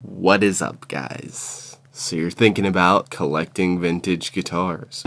What is up, guys? So, you're thinking about collecting vintage guitars.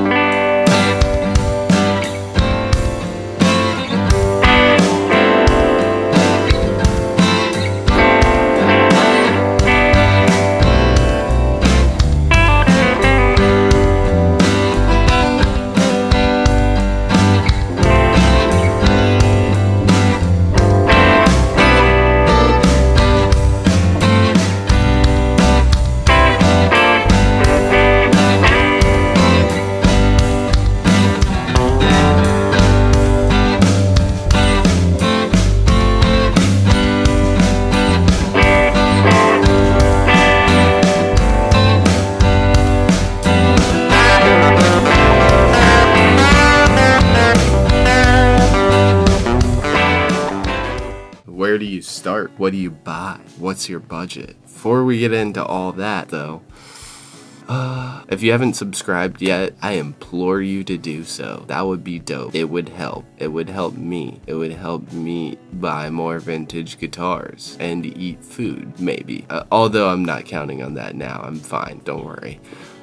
Where do you start? What do you buy? What's your budget? Before we get into all that, though, uh, if you haven't subscribed yet, I implore you to do so. That would be dope. It would help. It would help me. It would help me buy more vintage guitars and eat food, maybe. Uh, although I'm not counting on that now. I'm fine. Don't worry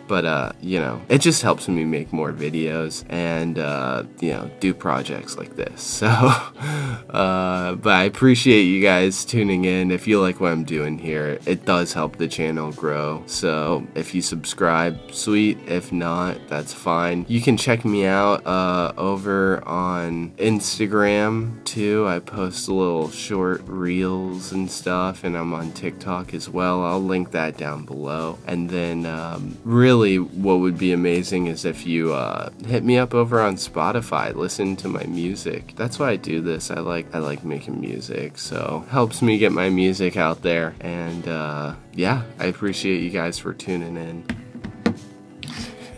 but uh, you know, it just helps me make more videos and uh, you know do projects like this. So, uh, but I appreciate you guys tuning in. If you like what I'm doing here, it does help the channel grow. So if you subscribe, sweet. If not, that's fine. You can check me out uh, over on Instagram too. I post a little short reels and stuff, and I'm on TikTok as well. I'll link that down below. And then um, really really what would be amazing is if you uh, hit me up over on Spotify, listen to my music. That's why I do this. I like I like making music, so helps me get my music out there. And uh, yeah, I appreciate you guys for tuning in.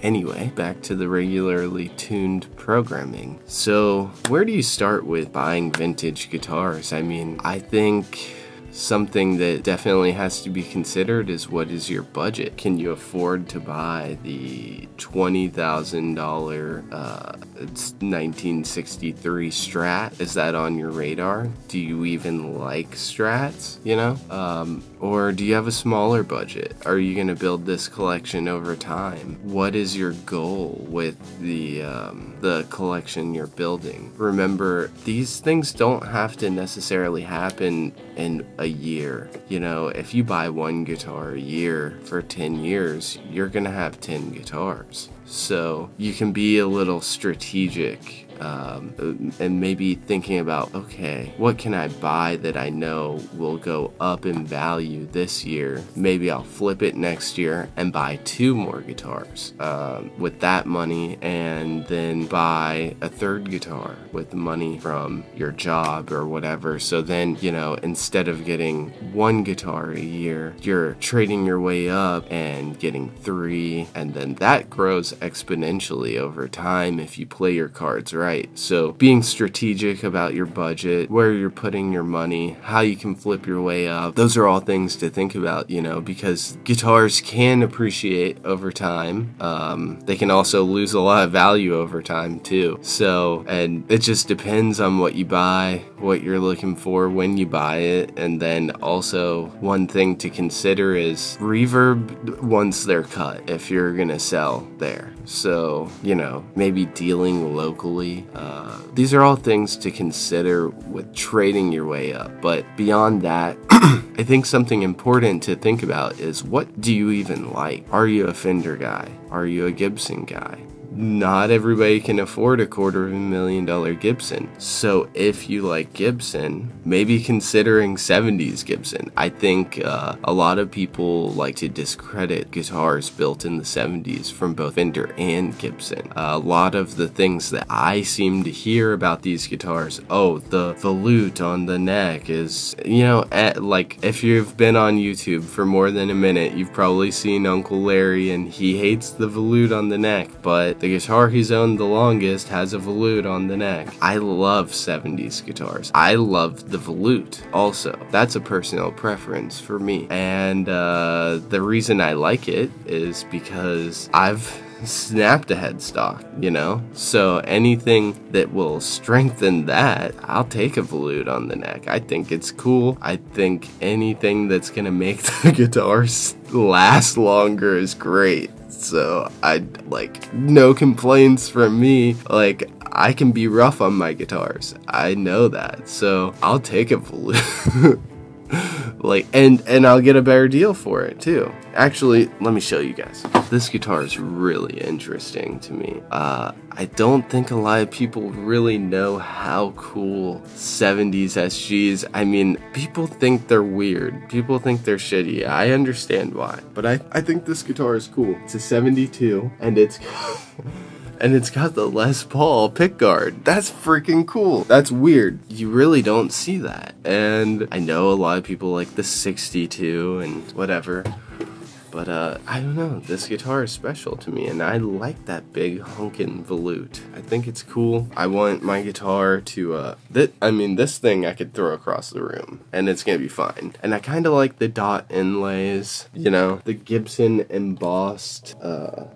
Anyway, back to the regularly tuned programming. So, where do you start with buying vintage guitars? I mean, I think something that definitely has to be considered is what is your budget? Can you afford to buy the $20,000 uh, 1963 Strat? Is that on your radar? Do you even like Strats, you know? Um, or do you have a smaller budget? Are you going to build this collection over time? What is your goal with the, um, the collection you're building? Remember, these things don't have to necessarily happen in a year. You know, if you buy one guitar a year for 10 years, you're going to have 10 guitars. So you can be a little strategic um, and maybe thinking about okay, what can I buy that I know will go up in value this year? Maybe I'll flip it next year and buy two more guitars um, with that money, and then buy a third guitar with money from your job or whatever. So then, you know, instead of getting one guitar a year, you're trading your way up and getting three, and then that grows exponentially over time if you play your cards right right. So being strategic about your budget, where you're putting your money, how you can flip your way up, those are all things to think about, you know, because guitars can appreciate over time. Um, they can also lose a lot of value over time too. So, and it just depends on what you buy, what you're looking for when you buy it. And then also one thing to consider is reverb once they're cut if you're going to sell there. So, you know, maybe dealing locally uh, these are all things to consider with trading your way up. But beyond that, I think something important to think about is what do you even like? Are you a Fender guy? Are you a Gibson guy? Not everybody can afford a quarter of a million dollar Gibson. So if you like Gibson, maybe considering 70s Gibson. I think uh, a lot of people like to discredit guitars built in the 70s from both Fender and Gibson. A lot of the things that I seem to hear about these guitars, oh, the volute on the neck is, you know, at, like if you've been on YouTube for more than a minute, you've probably seen Uncle Larry and he hates the volute on the neck, but the guitar he's owned the longest has a volute on the neck. I love 70s guitars. I love the volute also. That's a personal preference for me. And uh, the reason I like it is because I've snapped a headstock, you know? So anything that will strengthen that, I'll take a volute on the neck. I think it's cool. I think anything that's gonna make the guitar last longer is great. So I like no complaints from me. Like I can be rough on my guitars. I know that. So I'll take a volute. like and and I'll get a better deal for it too. Actually, let me show you guys. This guitar is really interesting to me. Uh, I don't think a lot of people really know how cool 70s SGs. I mean, people think they're weird. People think they're shitty. I understand why, but I I think this guitar is cool. It's a 72 and it's and it's got the Les Paul pickguard. That's freaking cool. That's weird. You really don't see that. And I know a lot of people like the 62 and whatever. But uh, I don't know, this guitar is special to me and I like that big honkin' volute. I think it's cool. I want my guitar to, uh, that I mean, this thing I could throw across the room and it's gonna be fine. And I kinda like the dot inlays, you know, the Gibson embossed, uh,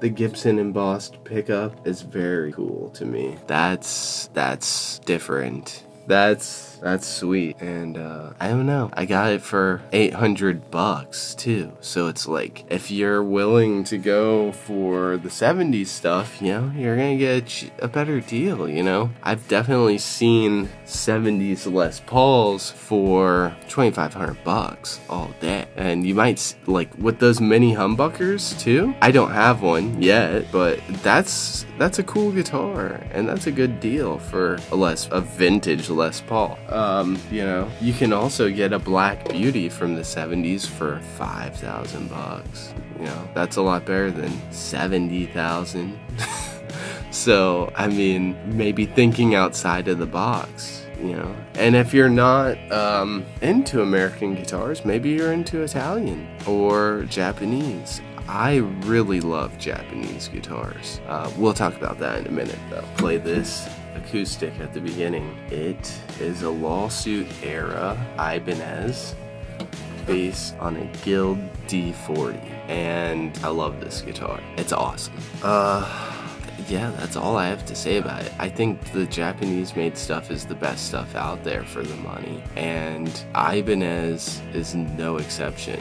the Gibson embossed pickup is very cool to me. That's that's different. That's that's sweet. And uh, I don't know. I got it for 800 bucks too. So it's like if you're willing to go for the 70s stuff, you know, you're going to get a better deal, you know? I've definitely seen 70s Les Pauls for 2500 bucks all day. And you might like with those mini humbuckers too. I don't have one yet, but that's that's a cool guitar and that's a good deal for a less a vintage Les Paul. Um, you know, you can also get a Black Beauty from the 70s for 5,000 bucks. You know, that's a lot better than 70,000. so, I mean, maybe thinking outside of the box you know. And if you're not um, into American guitars, maybe you're into Italian or Japanese. I really love Japanese guitars. Uh, we'll talk about that in a minute, though. Play this acoustic at the beginning. It is a lawsuit era Ibanez based on a Guild D40 and I love this guitar. It's awesome. Uh yeah, that's all I have to say about it. I think the Japanese made stuff is the best stuff out there for the money and Ibanez is no exception.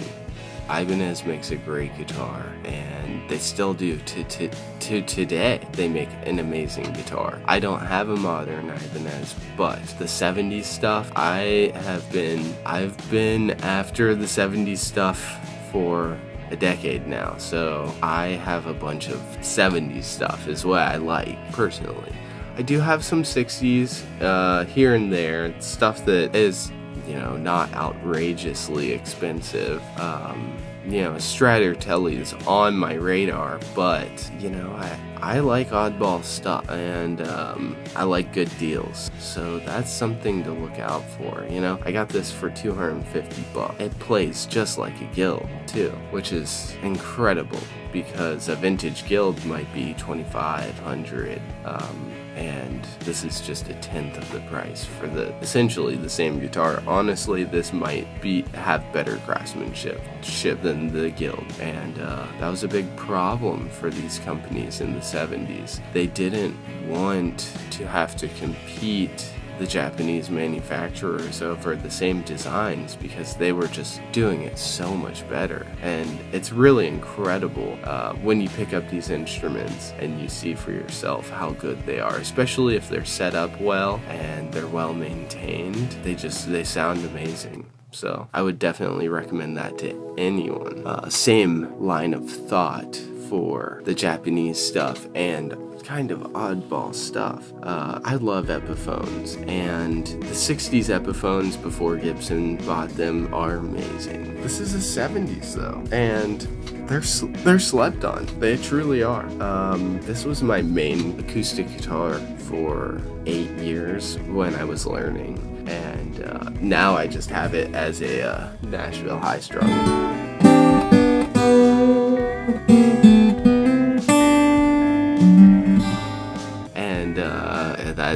Ibanez makes a great guitar, and they still do to, to, to today. They make an amazing guitar. I don't have a modern Ibanez, but the 70s stuff, I have been, I've been after the 70s stuff for a decade now, so I have a bunch of 70s stuff is what I like personally. I do have some 60s uh, here and there, stuff that is you know, not outrageously expensive. Um, you know, Stratotelli is on my radar, but you know, I I like oddball stuff and um, I like good deals, so that's something to look out for. You know, I got this for 250 bucks. It plays just like a guild too, which is incredible because a vintage guild might be 2,500. Um, and this is just a tenth of the price for the essentially the same guitar. Honestly, this might be have better craftsmanship ship than the Guild, and uh, that was a big problem for these companies in the 70s. They didn't want to have to compete the Japanese manufacturers over the same designs because they were just doing it so much better. And it's really incredible uh, when you pick up these instruments and you see for yourself how good they are, especially if they're set up well and they're well maintained. They just, they sound amazing. So I would definitely recommend that to anyone. Uh, same line of thought for the Japanese stuff and kind of oddball stuff. Uh, I love Epiphones, and the 60s Epiphones before Gibson bought them are amazing. This is the 70s though, and they're they're slept on. They truly are. Um, this was my main acoustic guitar for eight years when I was learning, and uh, now I just have it as a uh, Nashville high strung.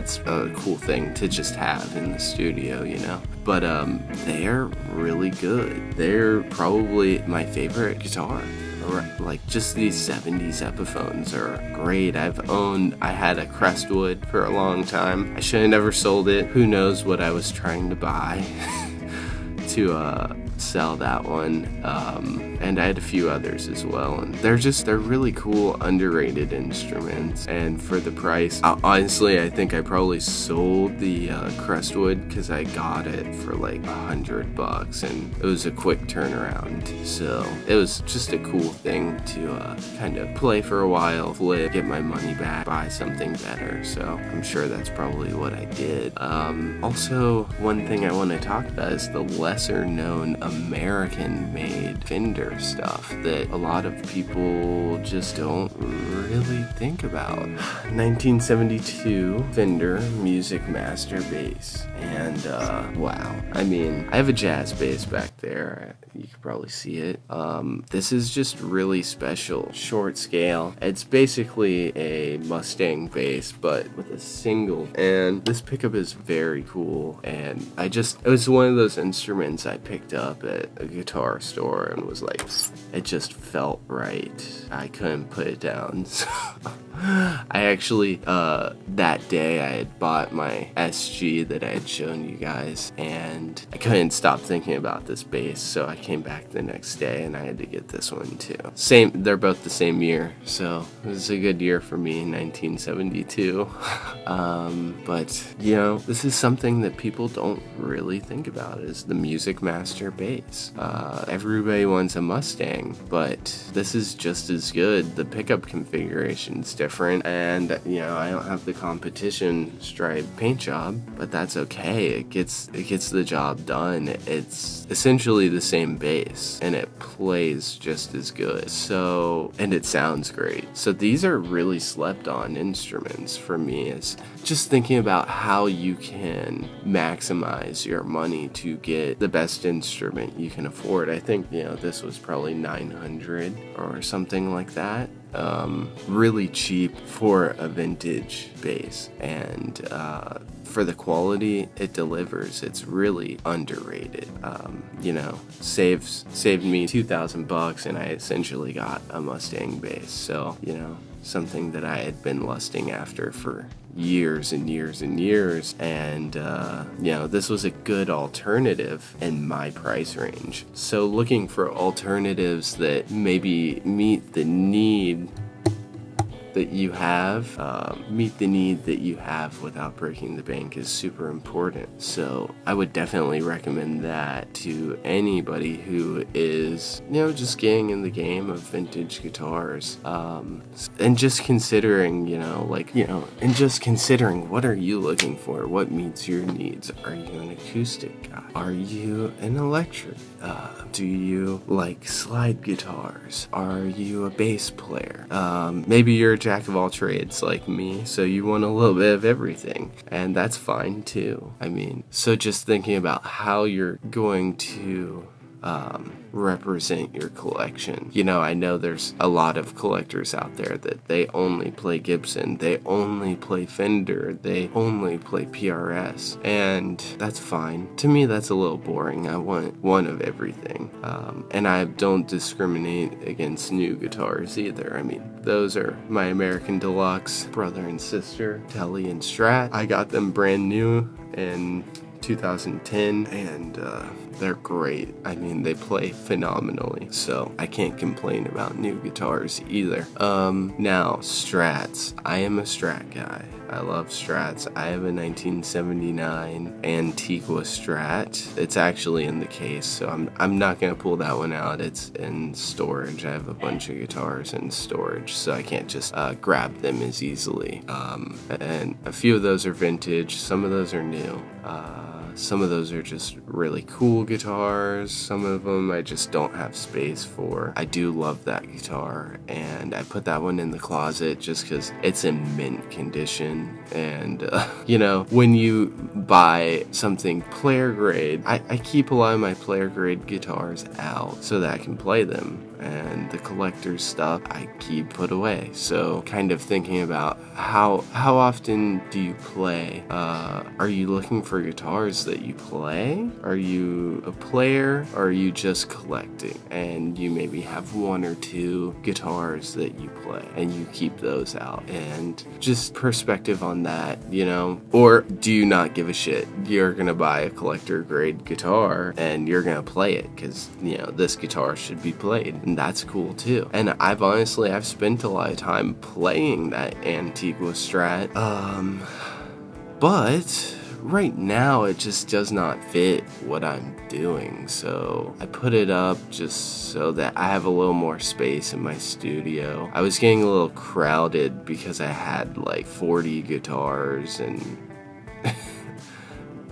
That's a cool thing to just have in the studio, you know. But um, they're really good. They're probably my favorite guitar. like just these 70s Epiphones are great. I've owned, I had a Crestwood for a long time. I should have never sold it. Who knows what I was trying to buy to uh, sell that one. Um, and I had a few others as well. And they're just, they're really cool, underrated instruments. And for the price, honestly, I think I probably sold the uh, Crestwood because I got it for like a hundred bucks and it was a quick turnaround. So it was just a cool thing to uh, kind of play for a while, flip, get my money back, buy something better. So I'm sure that's probably what I did. Um, also, one thing I want to talk about is the lesser known American made Fender stuff that a lot of people just don't really think about. 1972 Fender Music Master bass. And uh, wow, I mean, I have a jazz bass back there. You can probably see it. Um, this is just really special. Short scale. It's basically a Mustang bass, but with a single. And this pickup is very cool. And I just, it was one of those instruments I picked up at a guitar store and was like, it just felt right. I couldn't put it down. I actually, uh, that day I had bought my SG that I had shown you guys, and I couldn't stop thinking about this bass, so I came back the next day and I had to get this one too. Same, they're both the same year, so it was a good year for me, in 1972. um, but, you know, this is something that people don't really think about is the Music Master bass. Uh, everybody wants a Mustang, but this is just as good. The pickup configuration is different, and you know I don't have the competition stripe paint job, but that's okay. It gets it gets the job done. It's essentially the same bass, and it plays just as good. So and it sounds great. So these are really slept on instruments for me. Is just thinking about how you can maximize your money to get the best instrument you can afford. I think you know this was probably 900 or something like that um, really cheap for a vintage bass and uh, for the quality it delivers it's really underrated. Um, you know saves saved me 2000 bucks and i essentially got a mustang bass so you know something that i had been lusting after for years and years and years. And uh, you know this was a good alternative in my price range. So looking for alternatives that maybe meet the need that you have, um, meet the need that you have without breaking the bank is super important. So I would definitely recommend that to anybody who is, you know, just getting in the game of vintage guitars. Um, and just considering, you know, like, you know, and just considering what are you looking for? What meets your needs? Are you an acoustic guy? Are you an electric? Uh, do you like slide guitars? Are you a bass player? Um, maybe you're jack of all trades like me, so you want a little bit of everything, and that's fine too. I mean, so just thinking about how you're going to um, represent your collection. You know, I know there's a lot of collectors out there that they only play Gibson, they only play Fender, they only play PRS, and that's fine. To me, that's a little boring. I want one of everything. Um, and I don't discriminate against new guitars either. I mean, those are my American Deluxe brother and sister, Tele and Strat. I got them brand new in 2010 and uh, they're great. I mean, they play phenomenally, so I can't complain about new guitars either. Um, now, Strats. I am a Strat guy. I love Strats. I have a 1979 Antigua Strat. It's actually in the case, so I'm, I'm not gonna pull that one out. It's in storage. I have a bunch of guitars in storage, so I can't just uh, grab them as easily. Um, and a few of those are vintage, some of those are new. Uh, some of those are just really cool guitars. Some of them I just don't have space for. I do love that guitar, and I put that one in the closet just because it's in mint condition. And, uh, you know, when you buy something player grade, I, I keep a lot of my player grade guitars out so that I can play them and the collector's stuff I keep put away. So kind of thinking about how how often do you play? Uh, are you looking for guitars that you play? Are you a player or are you just collecting and you maybe have one or two guitars that you play and you keep those out? And just perspective on that, you know? Or do you not give a shit? You're gonna buy a collector grade guitar and you're gonna play it because, you know, this guitar should be played that's cool too. And I've honestly, I've spent a lot of time playing that Antigua Strat. Um, but right now it just does not fit what I'm doing. So I put it up just so that I have a little more space in my studio. I was getting a little crowded because I had like 40 guitars and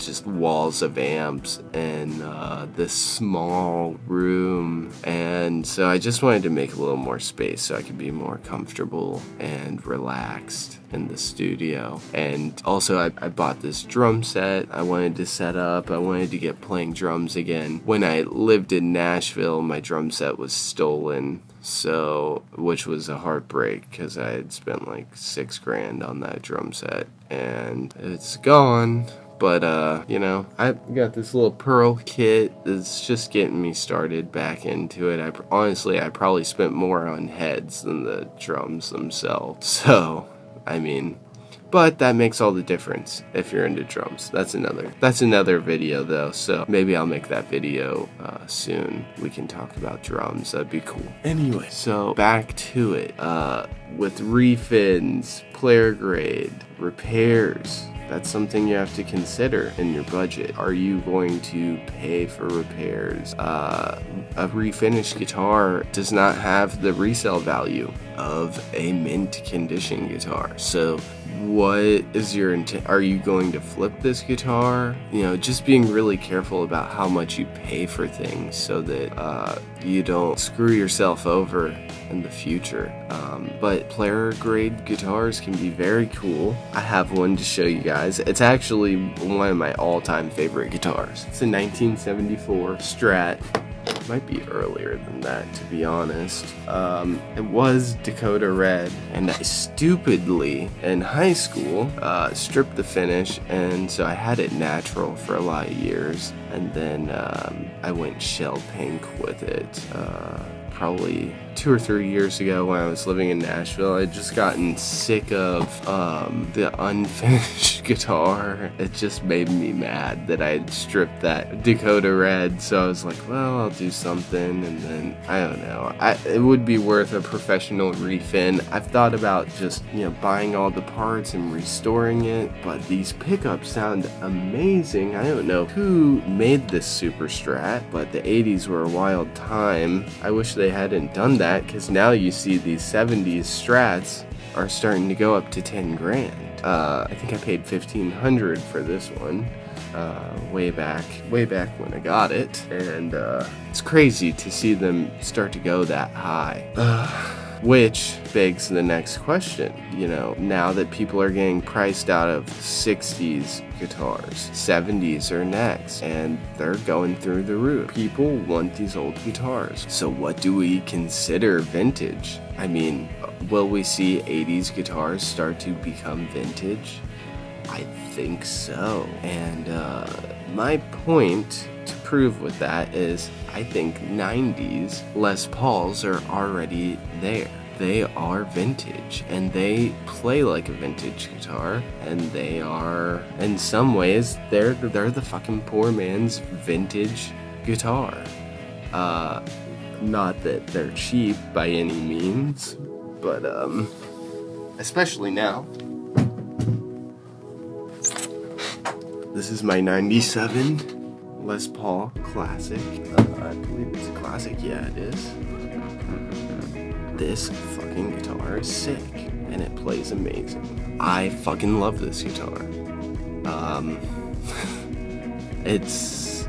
just walls of amps in uh, this small room. And so I just wanted to make a little more space so I could be more comfortable and relaxed in the studio. And also, I, I bought this drum set I wanted to set up. I wanted to get playing drums again. When I lived in Nashville, my drum set was stolen so which was a heartbreak because i had spent like six grand on that drum set and it's gone but uh, you know, I got this little pearl kit that's just getting me started back into it. I honestly, I probably spent more on heads than the drums themselves. So, I mean, but that makes all the difference if you're into drums. That's another that's another video though. So maybe I'll make that video uh, soon. We can talk about drums. That'd be cool. Anyway, so back to it. Uh, with refins, player grade, repairs that's something you have to consider in your budget. Are you going to pay for repairs? Uh, a refinished guitar does not have the resale value of a mint condition guitar. So what is your intent? Are you going to flip this guitar? You know, just being really careful about how much you pay for things so that uh, you don't screw yourself over in the future. Um, but player grade guitars can be very cool. I have one to show you guys. It's actually one of my all time favorite guitars. It's a 1974 Strat might be earlier than that, to be honest. Um, it was Dakota Red, and I stupidly in high school uh, stripped the finish, and so I had it natural for a lot of years, and then um, I went shell pink with it. Uh, probably two or three years ago when I was living in Nashville. I'd just gotten sick of um, the unfinished guitar. It just made me mad that I had stripped that Dakota Red. So I was like, well, I'll do something. And then, I don't know. I, it would be worth a professional refin. I've thought about just, you know, buying all the parts and restoring it. But these pickups sound amazing. I don't know who made this Super Strat, but the 80s were a wild time. I wish they hadn't done that because now you see these 70s strats are starting to go up to 10 grand. Uh, I think I paid 1500 for this one uh, way back, way back when I got it, and uh, it's crazy to see them start to go that high. Which begs the next question, you know, now that people are getting priced out of 60s guitars, 70s are next, and they're going through the roof. People want these old guitars. So, what do we consider vintage? I mean, will we see 80s guitars start to become vintage? I think so. And uh, my point prove with that is I think 90s Les Pauls are already there. They are vintage and they play like a vintage guitar and they are in some ways they're they're the fucking poor man's vintage guitar. Uh not that they're cheap by any means, but um especially now. This is my 97 Les Paul Classic. Uh, I believe it's a classic. Yeah, it is. This fucking guitar is sick, and it plays amazing. I fucking love this guitar. Um, it's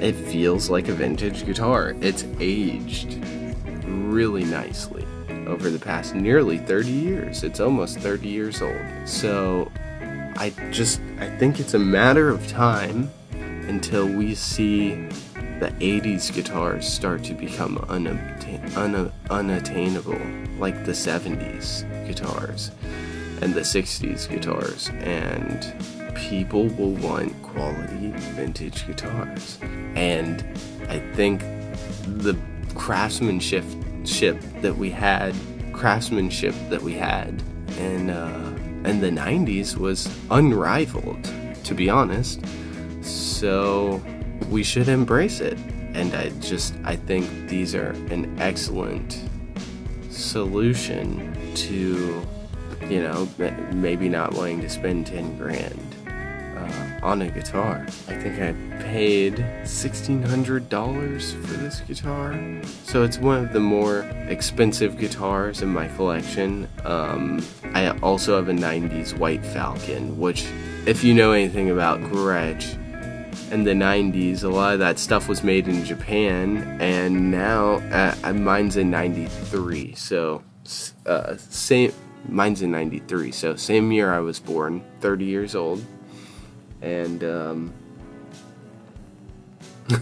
it feels like a vintage guitar. It's aged really nicely over the past nearly 30 years. It's almost 30 years old. So I just I think it's a matter of time until we see the 80s guitars start to become un- unattainable, like the 70s guitars and the 60s guitars. And people will want quality vintage guitars. And I think the craftsmanship ship that we had, craftsmanship that we had in uh, in the 90s was unrivaled, to be honest. So we should embrace it. And I just I think these are an excellent solution to you know, maybe not wanting to spend 10 grand uh, on a guitar. I think I paid $1,600 for this guitar. So it's one of the more expensive guitars in my collection. Um, I also have a 90s White Falcon, which, if you know anything about Gretsch, in the 90s, a lot of that stuff was made in Japan, and now uh, mine's in 93, so uh, same mine's in 93 so same year i was born 30 years old and um,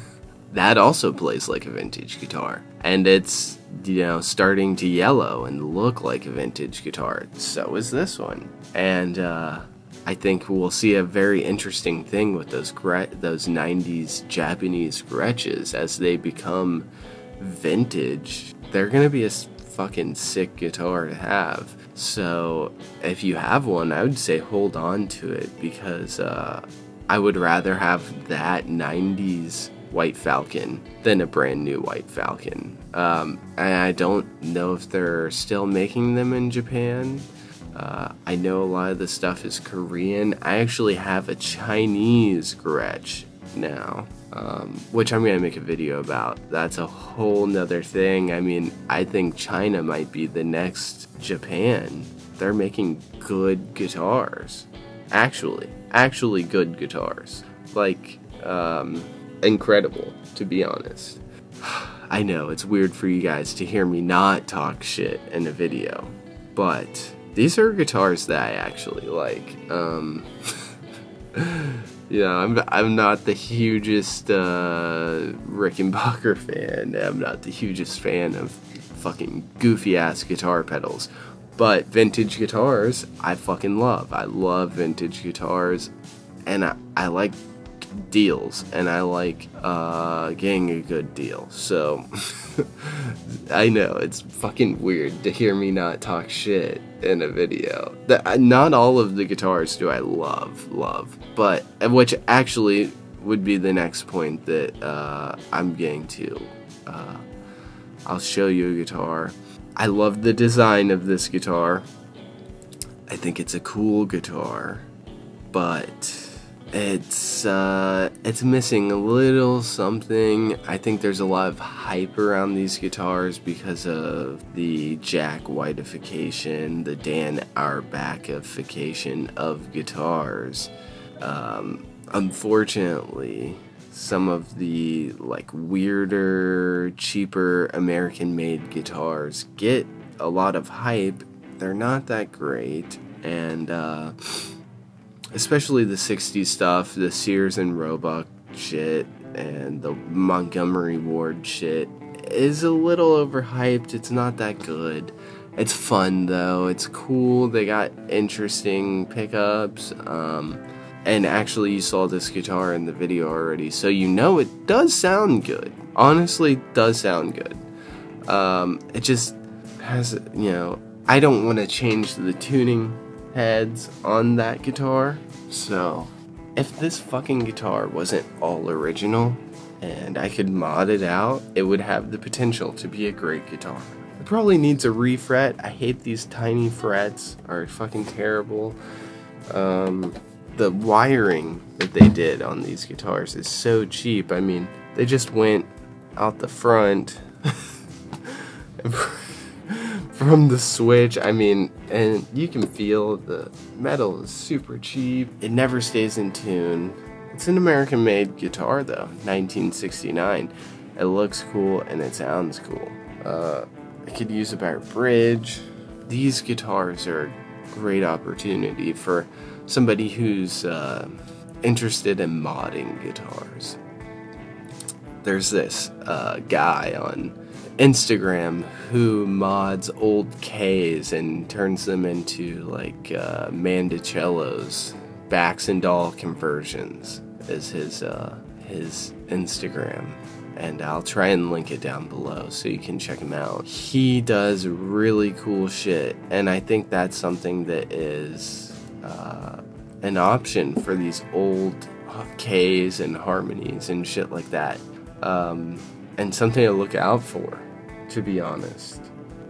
that also plays like a vintage guitar and it's you know starting to yellow and look like a vintage guitar so is this one and uh, i think we'll see a very interesting thing with those those 90s japanese Gretsches as they become vintage they're gonna be a fucking sick guitar to have so if you have one, I would say hold on to it because uh, I would rather have that 90s White Falcon than a brand new White Falcon. Um, I don't know if they're still making them in Japan. Uh, I know a lot of the stuff is Korean. I actually have a Chinese Gretsch now um, which I'm gonna make a video about. That's a whole nother thing. I mean, I think China might be the next Japan. They're making good guitars. Actually, actually good guitars. Like, um, incredible, to be honest. I know, it's weird for you guys to hear me not talk shit in a video, but these are guitars that I actually like. Um, Yeah, I'm I'm not the hugest uh, Rickenbacker fan. I'm not the hugest fan of fucking goofy ass guitar pedals. But vintage guitars, I fucking love. I love vintage guitars, and I, I like deals, and I like uh, getting a good deal. So I know it's fucking weird to hear me not talk shit in a video. That not all of the guitars do I love, love, but which actually would be the next point that uh, I'm getting to. Uh, I'll show you a guitar. I love the design of this guitar. I think it's a cool guitar, but it's uh, it's missing a little something. I think there's a lot of hype around these guitars because of the Jack Whiteification, the Dan Auerbach-ification of guitars. Um, unfortunately, some of the like weirder, cheaper American-made guitars get a lot of hype. They're not that great, and uh, especially the 60s stuff, the Sears and Roebuck shit, and the Montgomery Ward shit is a little overhyped. It's not that good. It's fun though. It's cool. They got interesting pickups. Um, and actually, you saw this guitar in the video already, so you know it does sound good. Honestly, does sound good. Um, it just has, you know, I don't want to change the tuning heads on that guitar. So, if this fucking guitar wasn't all original and I could mod it out, it would have the potential to be a great guitar. It probably needs a refret. I hate these tiny frets, are fucking terrible. Um, the wiring that they did on these guitars is so cheap. I mean, they just went out the front. from the Switch. I mean, and you can feel the metal is super cheap. It never stays in tune. It's an American made guitar though, 1969. It looks cool and it sounds cool. Uh, I could use a better bridge. These guitars are a great opportunity for somebody who's uh, interested in modding guitars. There's this uh, guy on Instagram who mods old Kays and turns them into like uh, mandocellos Baxandall Conversions is his uh, his Instagram, and I'll try and link it down below so you can check him out. He does really cool shit, and I think that's something that is uh, an option for these old Kays and harmonies and shit like that, um, and something to look out for. To be honest.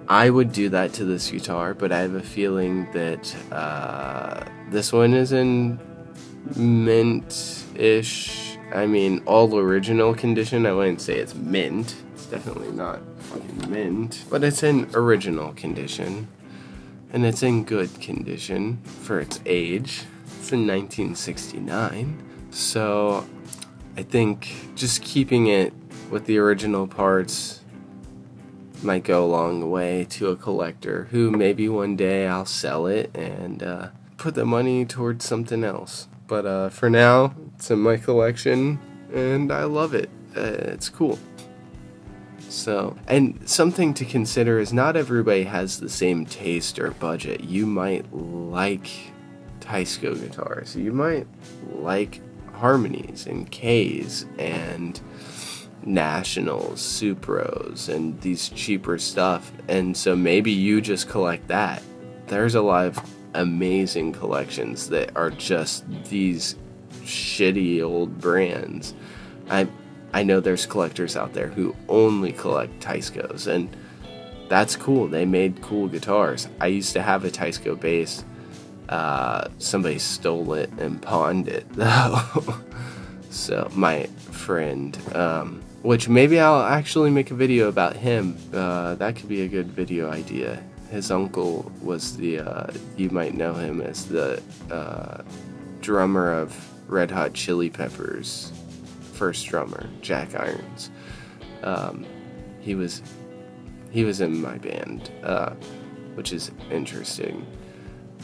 I would do that to this guitar, but I have a feeling that uh, this one is in mint-ish. I mean, all original condition. I wouldn't say it's mint. It's definitely not fucking mint, but it's in original condition, and it's in good condition for its age. It's in 1969, so I think just keeping it with the original parts might go a long way to a collector who maybe one day I'll sell it and uh, put the money towards something else. But uh, for now, it's in my collection and I love it. Uh, it's cool. So, and something to consider is not everybody has the same taste or budget. You might like Teisco guitars, you might like harmonies and Kays and nationals, Supros, and these cheaper stuff. And so maybe you just collect that. There's a lot of amazing collections that are just these shitty old brands. I I know there's collectors out there who only collect Teiscos and that's cool. They made cool guitars. I used to have a Teisco bass. Uh, somebody stole it and pawned it though. so my friend um, which maybe I'll actually make a video about him. Uh, that could be a good video idea. His uncle was the, uh, you might know him as the uh, drummer of Red Hot Chili Peppers, first drummer, Jack Irons. Um, he was, he was in my band, uh, which is interesting.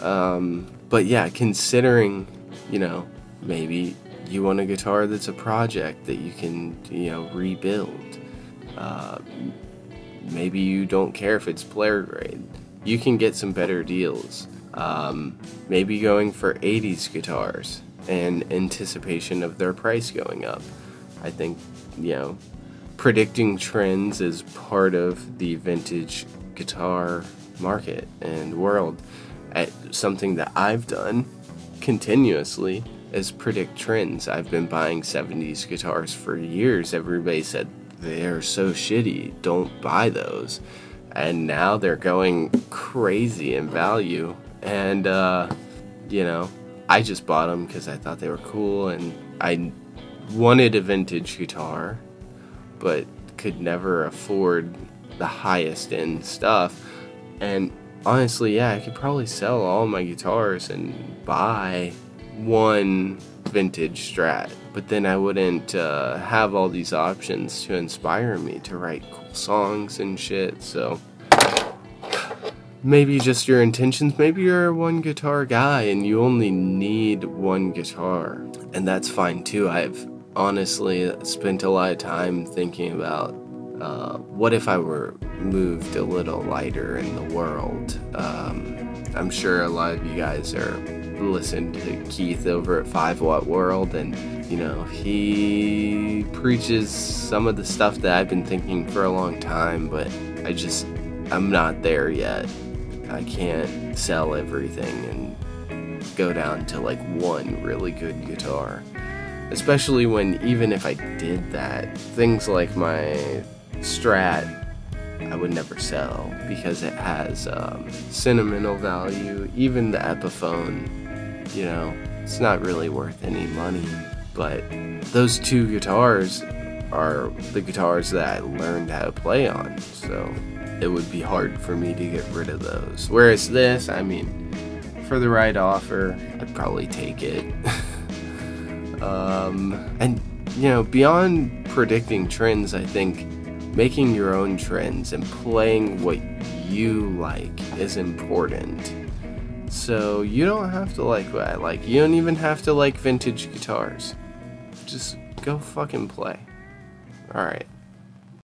Um, but yeah, considering, you know, maybe you want a guitar that's a project that you can, you know, rebuild. Uh, maybe you don't care if it's player grade. You can get some better deals. Um, maybe going for 80s guitars in anticipation of their price going up. I think, you know, predicting trends is part of the vintage guitar market and world. At something that I've done continuously is predict trends. I've been buying 70s guitars for years. Everybody said they're so shitty, don't buy those. And now they're going crazy in value. And, uh, you know, I just bought them because I thought they were cool and I wanted a vintage guitar, but could never afford the highest end stuff. And honestly, yeah, I could probably sell all my guitars and buy one vintage strat, but then I wouldn't uh, have all these options to inspire me to write cool songs and shit. So maybe just your intentions. Maybe you're a one guitar guy and you only need one guitar, and that's fine too. I've honestly spent a lot of time thinking about uh, what if I were moved a little lighter in the world. Um, I'm sure a lot of you guys are listen to Keith over at Five Watt World, and you know, he preaches some of the stuff that I've been thinking for a long time, but I just, I'm not there yet. I can't sell everything and go down to like one really good guitar. Especially when, even if I did that, things like my Strat I would never sell because it has um, sentimental value. Even the Epiphone you know, it's not really worth any money. But those two guitars are the guitars that I learned how to play on, so it would be hard for me to get rid of those. Whereas this, I mean, for the right offer, I'd probably take it. um, and, you know, beyond predicting trends, I think making your own trends and playing what you like is important so you don't have to like what I like. You don't even have to like vintage guitars. Just go fucking play. Alright.